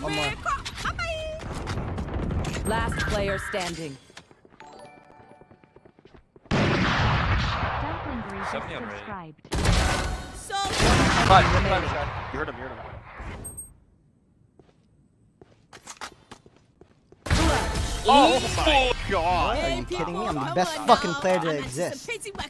One more. Last player standing. 70 on Ray. subscribed. So Five, five, five. You heard him, you heard him. Oh my god! Are you kidding me? I'm the best fucking player to exist. anticipating my